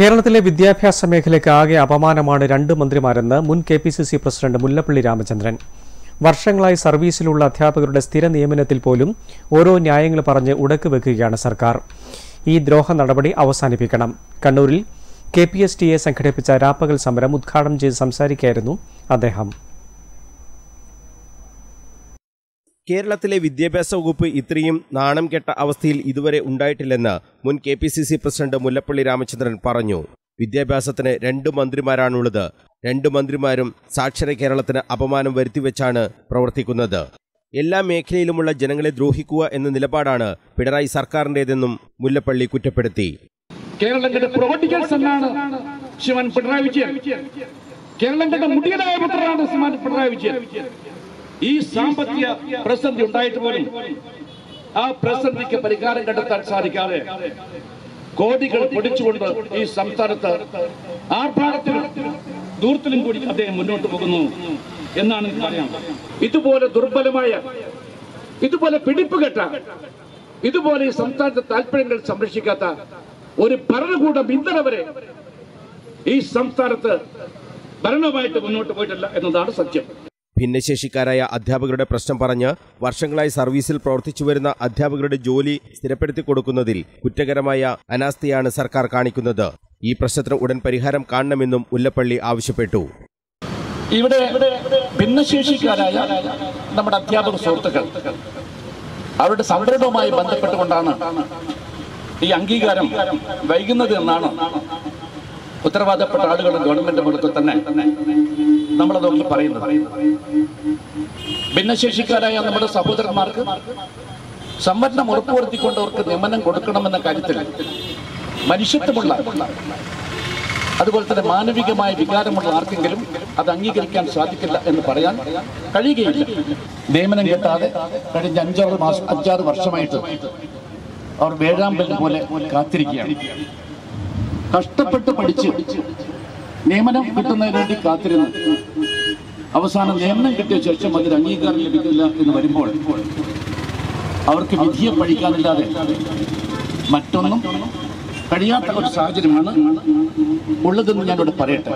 കേരളത്തിലെ വിദ്യാഭ്യാസ മേഖലയ്ക്ക് ആകെ അപമാനമാണ് രണ്ട് മന്ത്രിമാരെന്ന് മുൻ K P C C president Mullappally Ramachandran. വർഷങ്ങളായി സർവീസിലുള്ള അധ്യാപകരുടെ സ്ഥിര നിയമനത്തിൽ പോലും ഓരോ ന്യായങ്ങൾ പറഞ്ഞ് ഉടക്ക് വെക്കുകയാണ് സർക്കാർ. ഈ ദ്രോഹ നടപടി അവസാനിപ്പിക്കണം. കണ്ണൂരിൽ K P S T A സംഘടിപ്പിച്ച രാപ്പകൽ സമരം ഉദ്ഘാടനം ചെയ്ത് സംസാരിക്കുകയായിരുന്നു അദ്ദേഹം. കേരളത്തിലെ വിദ്യാഭ്യാസ വകുപ്പ് ഇത്രയും നാണം കെട്ട അവസ്ഥയിൽ ഇതുവരെ ഉണ്ടായിട്ടില്ലെന്ന് മുൻ K P C C president Mullappally Ramachandran പറഞ്ഞു. വിദ്യാഭ്യാസത്തിന് രണ്ട് മന്ത്രിമാരാണുള്ളത്. രണ്ട് മന്ത്രിമാരും സാക്ഷര കേരളത്തിന് അപമാനം വരുത്തിവെച്ചാണ് പ്രവർത്തിക്കുന്നത്. എല്ലാ മേഖലയിലുമുള്ള ജനങ്ങളെ ദ്രോഹിക്കുക എന്ന നിലപാടാണ് പിണറായി സർക്കാരിന്റെതെന്നും മുല്ലപ്പള്ളി കുറ്റപ്പെടുത്തി. കേരളം കണ്ട പ്രൊവട്ടിക്കൽ സണ്ണാണ് ശ്രീമാൻ പിണറായി വിജയൻ. കേരളം പിണറായി വിജയൻ. ഈ സാമ്പത്തിക പ്രതിസന്ധി ഉണ്ടായിട്ട് പോലും ആ പ്രതിസന്ധിക്ക് പരിഹാരം കണ്ടെത്താൻ സാധിക്കാതെ കോടികൾ പൊടിച്ചുകൊണ്ട് ഈ സംസ്ഥാനത്ത് ആർഭാടത്തിലും ദൂരത്തിലും കൂടി അദ്ദേഹം മുന്നോട്ട് പോകുന്നു എന്നാണ് പറയാം ഇതുപോലെ ദുർബലമായ ഇതുപോലെ പിടിപ്പുകെട്ട ഇതുപോലെ ഈ സംസ്ഥാനത്തെ താല്പര്യങ്ങൾ സംരക്ഷിക്കാത്ത ഒരു ഭരണകൂടം ഇന്നലെ വരെ ഈ സംസ്ഥാനത്ത് ഭരണവുമായിട്ട് മുന്നോട്ട് പോയിട്ടില്ല എന്നതാണ് സത്യം. ഭിന്നശേഷിക്കാരായ അധ്യാപകരുടെ പ്രശ്നം പറഞ്ഞ് വർഷങ്ങളായി സർവീസിൽ പ്രവർത്തിച്ചു വരുന്ന അധ്യാപകരുടെ ജോലി സ്ഥിരപ്പെടുത്തി കൊടുക്കുന്നതിൽ കുറ്റകരമായ അനാസ്ഥയാണ് സർക്കാർ കാണിക്കുന്നത്. ഈ പ്രശ്നത്തിന് ഉടൻ പരിഹാരം കാണണമെന്നും മുല്ലപ്പള്ളി ആവശ്യപ്പെട്ടു. ഇവിടെ ഭിന്നശേഷിക്കാരായ നമ്മുടെ അധ്യാപക സുഹൃത്തുക്കൾ അവരുടെ സംവരണവുമായി ബന്ധപ്പെട്ടുകൊണ്ടാണ് ഈ അംഗീകാരം വൈകുന്നത് എന്നാണ് ഉത്തരവാദപ്പെട്ട ആളുകളും ഗവൺമെന്റ് മുഖത്ത് തന്നെ നമ്മളതൊക്കെ പറയുന്നത്. ഭിന്നശേഷിക്കാരായ നമ്മുടെ സഹോദരന്മാർക്ക് സംവരണം ഉറപ്പുവരുത്തിക്കൊണ്ട് അവർക്ക് നിയമനം കൊടുക്കണമെന്ന കാര്യത്തിൽ മനുഷ്യത്വമുള്ള അതുപോലെ തന്നെ മാനവികമായ വികാരമുള്ള ആർക്കെങ്കിലും അത് അംഗീകരിക്കാൻ സാധിക്കില്ല എന്ന് പറയാൻ കഴിയുകയില്ല. നിയമനം കിട്ടാതെ കഴിഞ്ഞ അഞ്ചാറ് മാസം അഞ്ചാറ് വർഷമായിട്ട് അവർ വേഴാമ്പൽ പോലെ കാത്തിരിക്കുകയാണ്. കഷ്ടപ്പെട്ട് പഠിച്ച് നിയമനം കിട്ടുന്നതിന് വേണ്ടി കാത്തിരുന്ന്. അവസാനം നിയമനം കിട്ടിയ ശേഷം അതിന് അംഗീകാരം ലഭിക്കില്ല എന്ന് വരുമ്പോൾ അവർക്ക് വിധിയെ പഠിക്കാനില്ലാതെ മറ്റൊന്നും കഴിയാത്ത ഒരു സാഹചര്യമാണ് ഉള്ളതെന്ന് ഞാനിവിടെ പറയട്ടെ.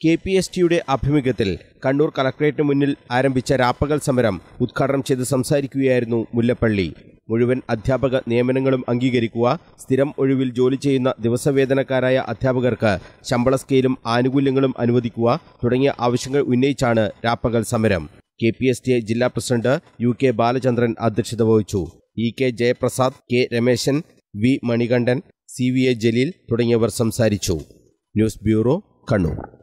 കെ പി എസ് ടിയുടെ ആഭിമുഖ്യത്തിൽ കണ്ണൂർ കളക്ടറേറ്റിന് മുന്നിൽ ആരംഭിച്ച രാപ്പകൽ സമരം ഉദ്ഘാടനം ചെയ്ത് സംസാരിക്കുകയായിരുന്നു മുല്ലപ്പള്ളി. മുഴുവൻ അധ്യാപക നിയമനങ്ങളും അംഗീകരിക്കുക. സ്ഥിരം ഒഴിവിൽ ജോലി ചെയ്യുന്ന ദിവസവേതനക്കാരായ അധ്യാപകർക്ക് ശമ്പള സ്കെയിലും ആനുകൂല്യങ്ങളും അനുവദിക്കുക തുടങ്ങിയ ആവശ്യങ്ങൾ ഉന്നയിച്ചാണ് രാപ്പകൽ സമരം. K P S T A ജില്ലാ പ്രസിഡന്റ് യു കെ ബാലചന്ദ്രൻ അധ്യക്ഷത വഹിച്ചു. E K Jayaprasad K Rameshan V Manikandan C V A Jaleel തുടങ്ങിയവർ സംസാരിച്ചു. News bureau Kannur.